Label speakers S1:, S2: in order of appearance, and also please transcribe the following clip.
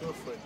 S1: Tua foi.